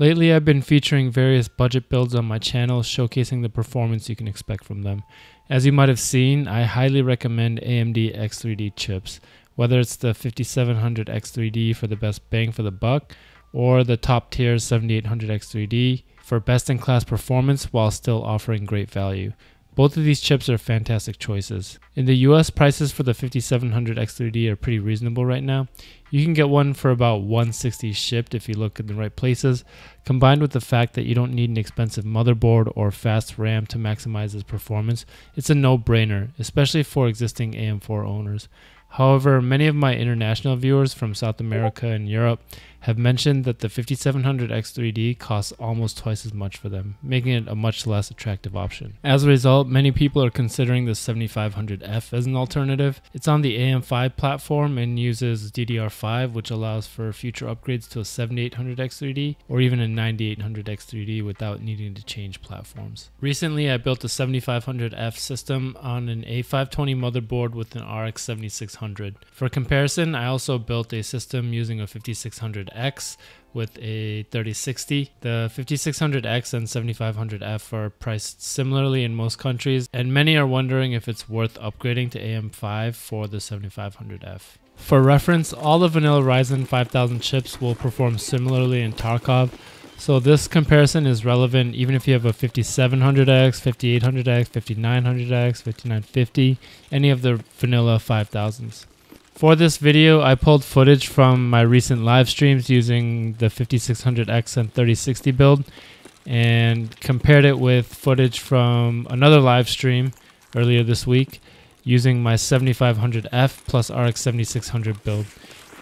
Lately, I've been featuring various budget builds on my channel, showcasing the performance you can expect from them. As you might have seen, I highly recommend AMD X3D chips, whether it's the 5700 X3D for the best bang for the buck, or the top tier 7800 X3D for best in class performance while still offering great value. Both of these chips are fantastic choices. In the US, prices for the 5700 X3D are pretty reasonable right now. You can get one for about 160 shipped if you look in the right places, combined with the fact that you don't need an expensive motherboard or fast RAM to maximize its performance. It's a no-brainer, especially for existing AM4 owners. However, many of my international viewers from South America and Europe have mentioned that the 5700 X3D costs almost twice as much for them, making it a much less attractive option. As a result, many people are considering the 7500F as an alternative. It's on the AM5 platform and uses DDR5, which allows for future upgrades to a 7800 X3D or even a 9800 X3D without needing to change platforms. Recently, I built a 7500F system on an A520 motherboard with an RX 7600. For comparison, I also built a system using a 5600 x with a 3060. The 5600X and 7500F are priced similarly in most countries, and many are wondering if it's worth upgrading to AM5 for the 7500F. For reference, all the vanilla Ryzen 5000 chips will perform similarly in Tarkov, so this comparison is relevant even if you have a 5700X, 5800X, 5900X, 5950, any of the vanilla 5000s. For this video, I pulled footage from my recent live streams using the 5600X and 3060 build and compared it with footage from another live stream earlier this week using my 7500F plus RX 7600 build.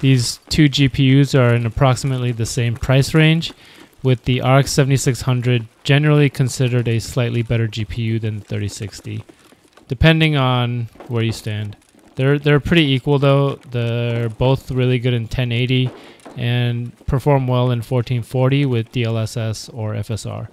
These two GPUs are in approximately the same price range, with the RX 7600 generally considered a slightly better GPU than the 3060, depending on where you stand. They're they're pretty equal though. They're both really good in 1080 and perform well in 1440 with DLSS or FSR.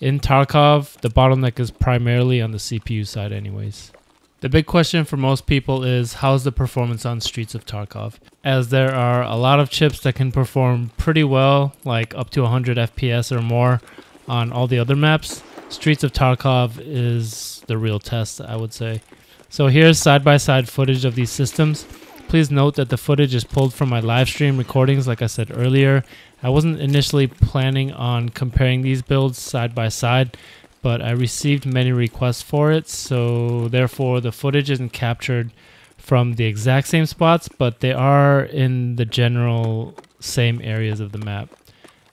In Tarkov, the bottleneck is primarily on the CPU side anyways. The big question for most people is how's the performance on Streets of Tarkov? As there are a lot of chips that can perform pretty well, like up to 100 FPS or more on all the other maps, Streets of Tarkov is the real test, I would say. So here's side-by-side footage of these systems. Please note that the footage is pulled from my live stream recordings like I said earlier. I wasn't initially planning on comparing these builds side by side, but I received many requests for it, so therefore the footage isn't captured from the exact same spots, but they are in the general same areas of the map.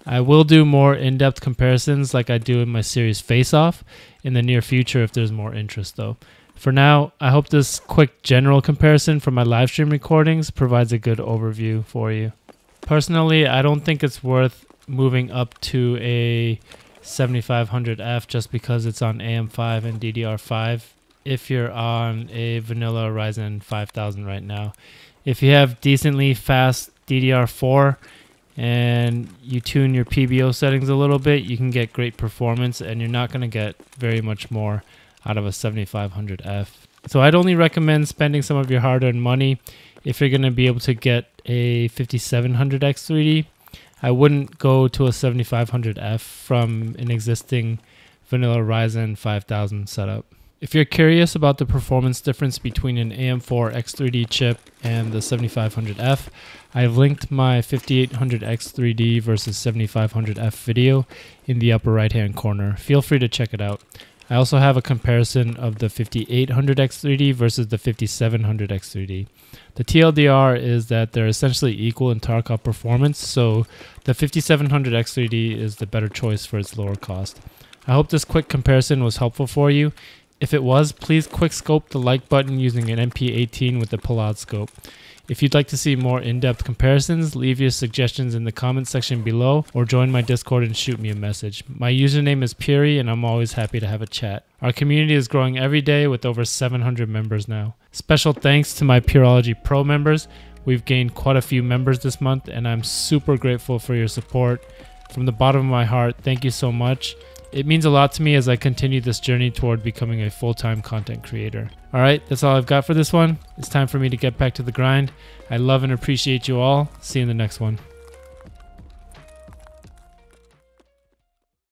I will do more in-depth comparisons like I do in my series Face Off in the near future if there's more interest though. For now, I hope this quick general comparison from my live stream recordings provides a good overview for you. Personally, I don't think it's worth moving up to a 7500F just because it's on AM5 and DDR5 if you're on a vanilla Ryzen 5000 right now. If you have decently fast DDR4 and you tune your PBO settings a little bit, you can get great performance and you're not going to get very much more out of a 7500F. So I'd only recommend spending some of your hard-earned money if you're going to be able to get a 5700X3D. I wouldn't go to a 7500F from an existing vanilla Ryzen 5000 setup. If you're curious about the performance difference between an AM4 X3D chip and the 7500F, I've linked my 5800X3D versus 7500F video in the upper right hand corner. Feel free to check it out. I also have a comparison of the 5800X3D versus the 5700X3D. The TLDR is that they're essentially equal in Tarkov performance, so the 5700X3D is the better choice for its lower cost. I hope this quick comparison was helpful for you. If it was, please quick scope the like button using an MP18 with the Pilad scope. If you'd like to see more in-depth comparisons, leave your suggestions in the comments section below or join my Discord and shoot me a message. My username is Puri and I'm always happy to have a chat. Our community is growing every day with over 700 members now. Special thanks to my pyurologie Pro members. We've gained quite a few members this month and I'm super grateful for your support. From the bottom of my heart, thank you so much. It means a lot to me as I continue this journey toward becoming a full time content creator. All right, that's all I've got for this one. It's time for me to get back to the grind. I love and appreciate you all. See you in the next one.